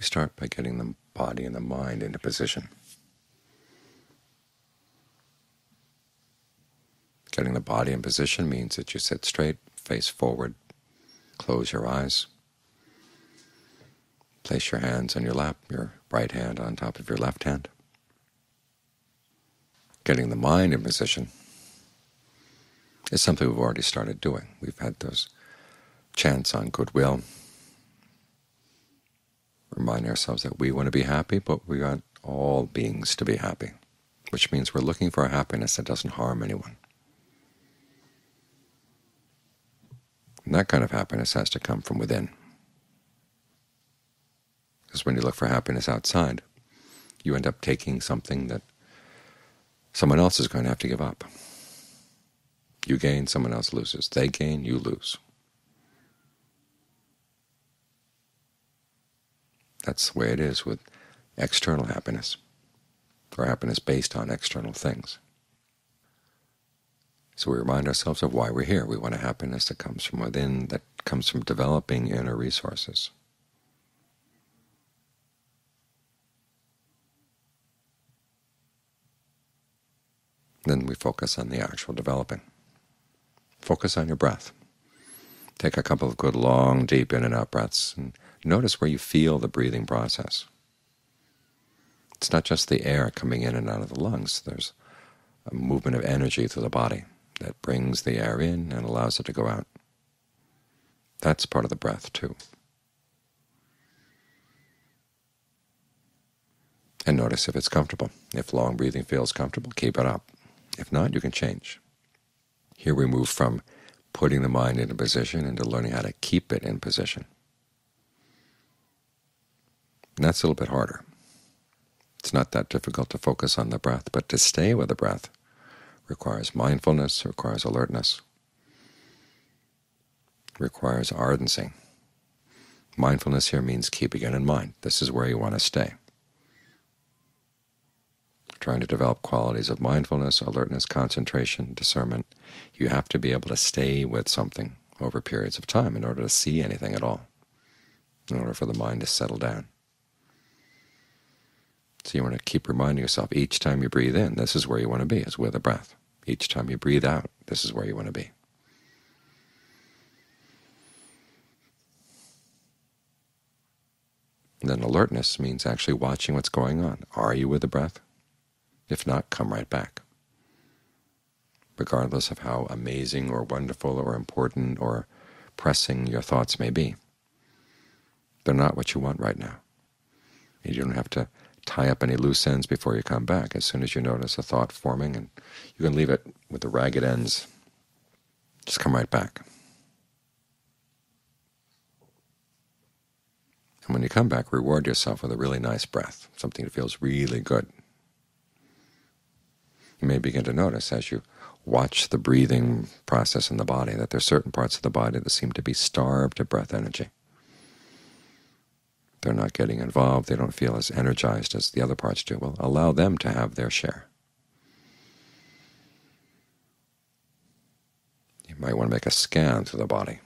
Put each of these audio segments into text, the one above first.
We start by getting the body and the mind into position. Getting the body in position means that you sit straight, face forward, close your eyes, place your hands on your lap, your right hand on top of your left hand. Getting the mind in position is something we've already started doing. We've had those chants on goodwill, remind ourselves that we want to be happy, but we want all beings to be happy, which means we're looking for a happiness that doesn't harm anyone. And that kind of happiness has to come from within. Because when you look for happiness outside, you end up taking something that someone else is going to have to give up. You gain, someone else loses. They gain, you lose. That's the way it is with external happiness, or happiness based on external things. So we remind ourselves of why we're here. We want a happiness that comes from within, that comes from developing inner resources. Then we focus on the actual developing. Focus on your breath. Take a couple of good long, deep in and out breaths, and notice where you feel the breathing process. It's not just the air coming in and out of the lungs. There's a movement of energy through the body that brings the air in and allows it to go out. That's part of the breath, too. And notice if it's comfortable. If long breathing feels comfortable, keep it up. If not, you can change. Here we move from putting the mind into position into learning how to keep it in position. And that's a little bit harder. It's not that difficult to focus on the breath, but to stay with the breath requires mindfulness, requires alertness, requires ardency. Mindfulness here means keeping it in mind. This is where you want to stay. Trying to develop qualities of mindfulness, alertness, concentration, discernment, you have to be able to stay with something over periods of time in order to see anything at all, in order for the mind to settle down. So you want to keep reminding yourself each time you breathe in, this is where you want to be, is with the breath. Each time you breathe out, this is where you want to be. And then alertness means actually watching what's going on. Are you with the breath? If not, come right back. Regardless of how amazing or wonderful or important or pressing your thoughts may be, they're not what you want right now. You don't have to tie up any loose ends before you come back. As soon as you notice a thought forming, and you can leave it with the ragged ends, just come right back. And when you come back, reward yourself with a really nice breath, something that feels really good. You may begin to notice as you watch the breathing process in the body that there are certain parts of the body that seem to be starved of breath energy. They're not getting involved. They don't feel as energized as the other parts do. Well, allow them to have their share. You might want to make a scan through the body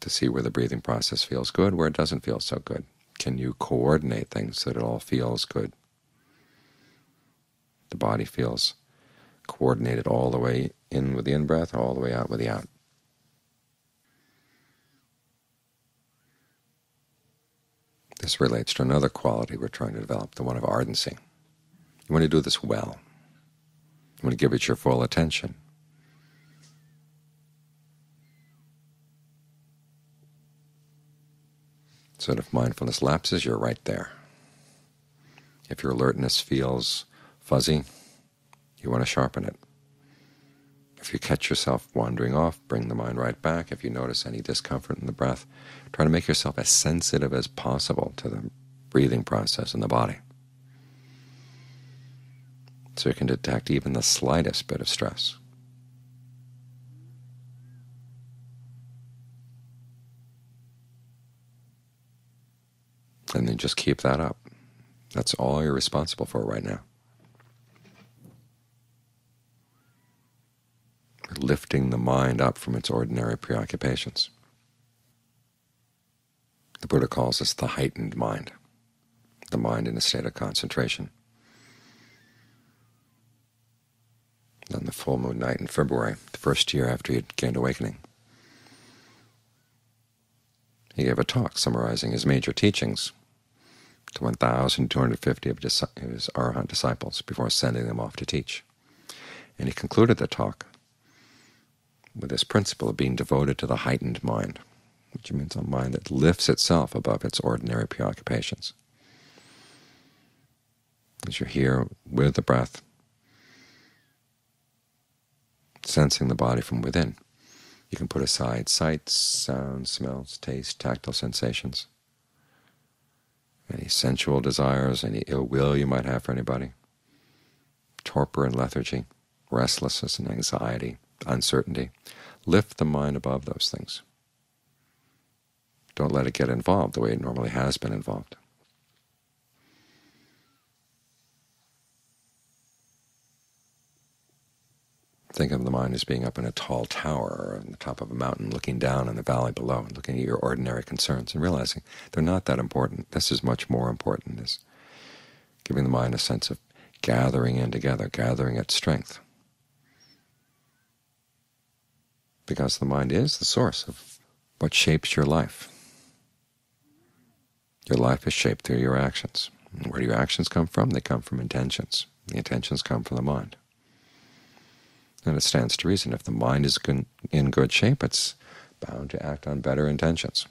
to see where the breathing process feels good, where it doesn't feel so good. Can you coordinate things so that it all feels good? The body feels coordinated all the way in with the in-breath, all the way out with the out. This relates to another quality we're trying to develop, the one of ardency. You want to do this well. You want to give it your full attention. So that if mindfulness lapses, you're right there. If your alertness feels fuzzy, you want to sharpen it. If you catch yourself wandering off, bring the mind right back. If you notice any discomfort in the breath, try to make yourself as sensitive as possible to the breathing process in the body so you can detect even the slightest bit of stress. And then just keep that up. That's all you're responsible for right now. Lifting the mind up from its ordinary preoccupations. The Buddha calls this the heightened mind, the mind in a state of concentration. On the full moon night in February, the first year after he had gained awakening, he gave a talk summarizing his major teachings to 1,250 of his Arahant disciples before sending them off to teach. And he concluded the talk with this principle of being devoted to the heightened mind, which means a mind that lifts itself above its ordinary preoccupations. As you're here with the breath, sensing the body from within, you can put aside sights, sounds, smells, taste, tactile sensations, any sensual desires, any ill will you might have for anybody, torpor and lethargy, restlessness and anxiety, uncertainty. Lift the mind above those things. Don't let it get involved the way it normally has been involved. Think of the mind as being up in a tall tower or on the top of a mountain looking down on the valley below and looking at your ordinary concerns and realizing they're not that important. This is much more important, is giving the mind a sense of gathering in together, gathering its strength. Because the mind is the source of what shapes your life. Your life is shaped through your actions. And where do your actions come from? They come from intentions. The intentions come from the mind. And it stands to reason if the mind is in good shape, it's bound to act on better intentions.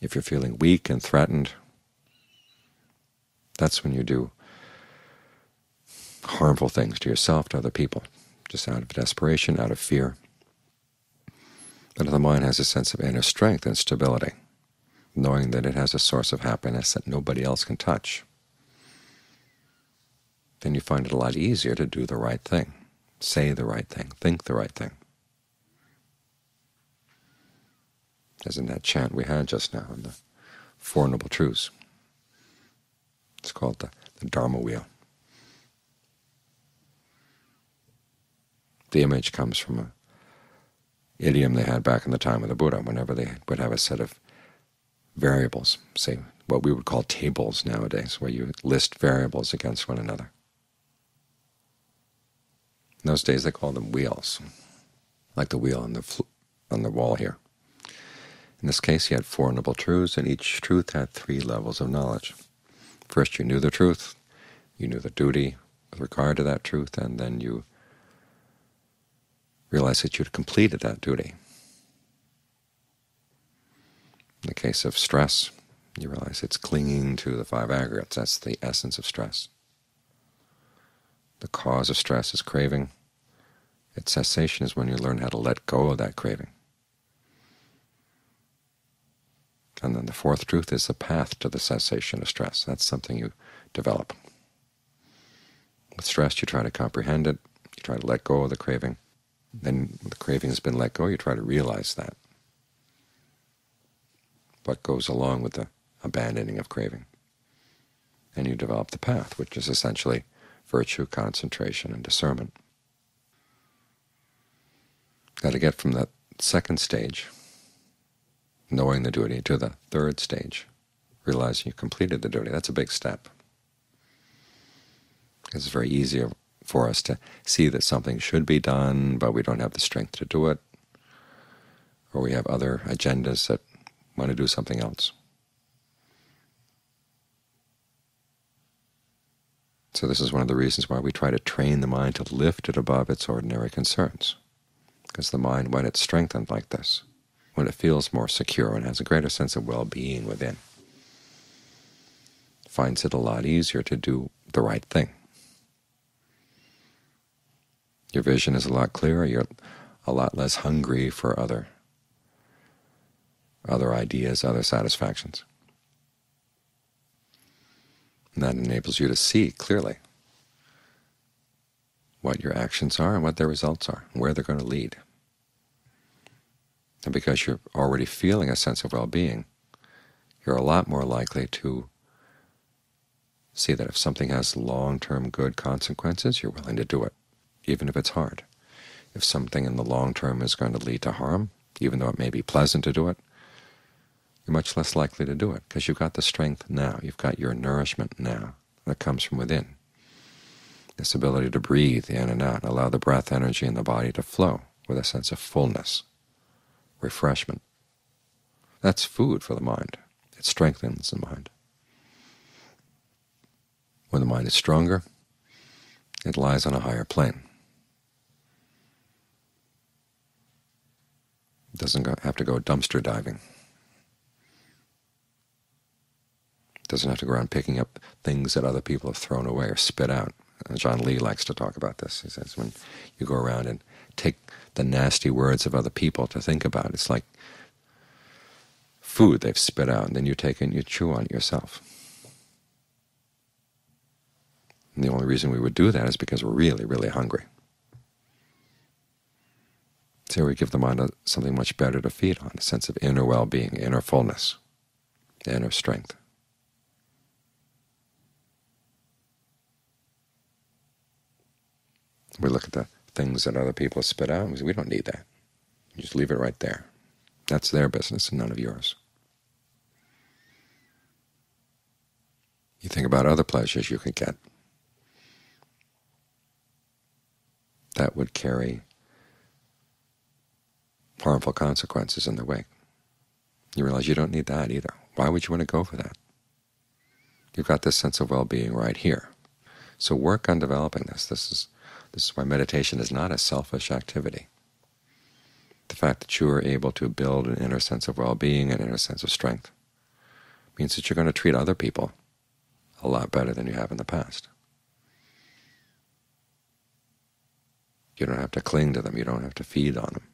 If you're feeling weak and threatened, that's when you do harmful things to yourself, to other people, just out of desperation, out of fear. If the mind has a sense of inner strength and stability, knowing that it has a source of happiness that nobody else can touch, then you find it a lot easier to do the right thing say the right thing, think the right thing. As in that chant we had just now in the Four Noble Truths. It's called the, the Dharma Wheel. The image comes from a idiom they had back in the time of the Buddha, whenever they would have a set of variables, say what we would call tables nowadays, where you list variables against one another. In those days they called them wheels, like the wheel on the on the wall here. In this case he had four noble truths, and each truth had three levels of knowledge. First you knew the truth, you knew the duty with regard to that truth, and then you realized that you had completed that duty. In the case of stress, you realize it's clinging to the five aggregates. That's the essence of stress. The cause of stress is craving. Its cessation is when you learn how to let go of that craving. And then the fourth truth is the path to the cessation of stress. That's something you develop. With stress, you try to comprehend it, you try to let go of the craving. Then the craving has been let go, you try to realize that. What goes along with the abandoning of craving. And you develop the path, which is essentially virtue, concentration, and discernment. Got to get from that second stage, knowing the duty, to the third stage, realizing you completed the duty. That's a big step. It's very easy for us to see that something should be done, but we don't have the strength to do it, or we have other agendas that want to do something else. So this is one of the reasons why we try to train the mind to lift it above its ordinary concerns. Because the mind, when it's strengthened like this, when it feels more secure and has a greater sense of well-being within, finds it a lot easier to do the right thing. Your vision is a lot clearer. You're a lot less hungry for other other ideas, other satisfactions. And that enables you to see clearly what your actions are and what their results are, and where they're going to lead. And because you're already feeling a sense of well-being, you're a lot more likely to see that if something has long-term good consequences, you're willing to do it, even if it's hard. If something in the long term is going to lead to harm, even though it may be pleasant to do it, you're much less likely to do it because you've got the strength now. You've got your nourishment now that comes from within. This ability to breathe in and out allow the breath energy in the body to flow with a sense of fullness, refreshment. That's food for the mind. It strengthens the mind. When the mind is stronger, it lies on a higher plane. Doesn't have to go dumpster diving. Doesn't have to go around picking up things that other people have thrown away or spit out. Ajaan Lee likes to talk about this. He says when you go around and take the nasty words of other people to think about, it's like food they've spit out, and then you take it and you chew on it yourself. And the only reason we would do that is because we're really, really hungry. So we give the mind something much better to feed on, a sense of inner well-being, inner fullness, inner strength. We look at the things that other people spit out, and we say, we don't need that. You just leave it right there. That's their business and none of yours. You think about other pleasures you could get. That would carry harmful consequences in the wake. You realize you don't need that either. Why would you want to go for that? You've got this sense of well-being right here. So work on developing this. This is this is why meditation is not a selfish activity. The fact that you are able to build an inner sense of well-being, an inner sense of strength, means that you're going to treat other people a lot better than you have in the past. You don't have to cling to them. You don't have to feed on them.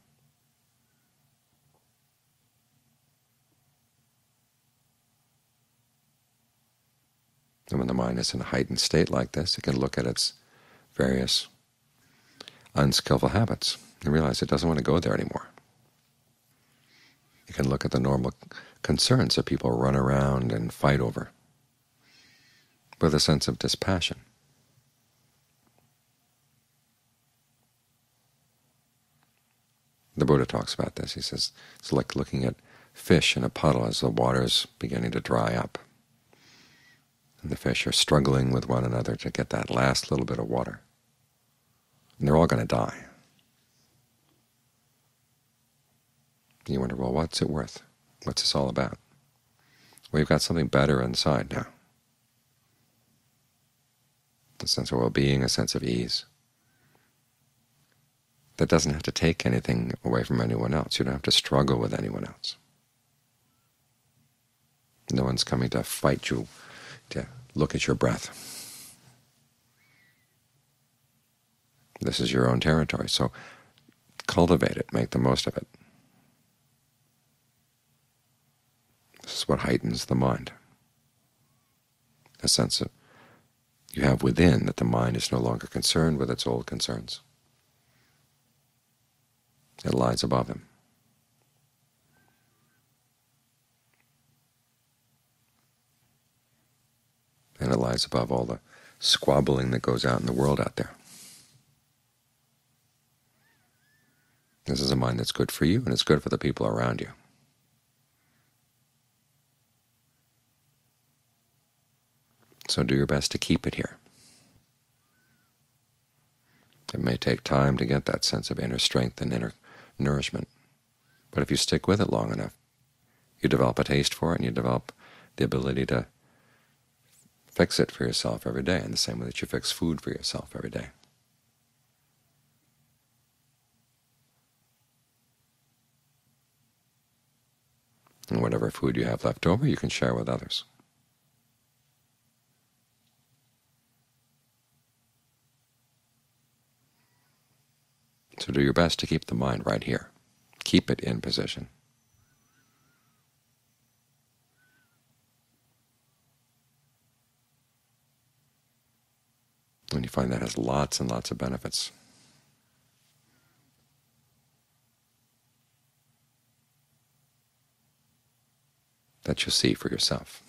And when the mind is in a heightened state like this, it can look at its various unskillful habits and realize it doesn't want to go there anymore. You can look at the normal concerns that people run around and fight over with a sense of dispassion. The Buddha talks about this. He says it's like looking at fish in a puddle as the water is beginning to dry up. And the fish are struggling with one another to get that last little bit of water and they're all going to die. You wonder, well, what's it worth? What's this all about? You've got something better inside now. A sense of well-being, a sense of ease. That doesn't have to take anything away from anyone else. You don't have to struggle with anyone else. No one's coming to fight you to look at your breath. This is your own territory, so cultivate it, make the most of it. This is what heightens the mind. A sense of you have within that the mind is no longer concerned with its old concerns. It lies above them. It lies above all the squabbling that goes out in the world out there. This is a mind that's good for you, and it's good for the people around you. So do your best to keep it here. It may take time to get that sense of inner strength and inner nourishment, but if you stick with it long enough, you develop a taste for it, and you develop the ability to fix it for yourself every day, in the same way that you fix food for yourself every day. And whatever food you have left over, you can share with others. So do your best to keep the mind right here. Keep it in position. And you find that has lots and lots of benefits. that you'll see for yourself.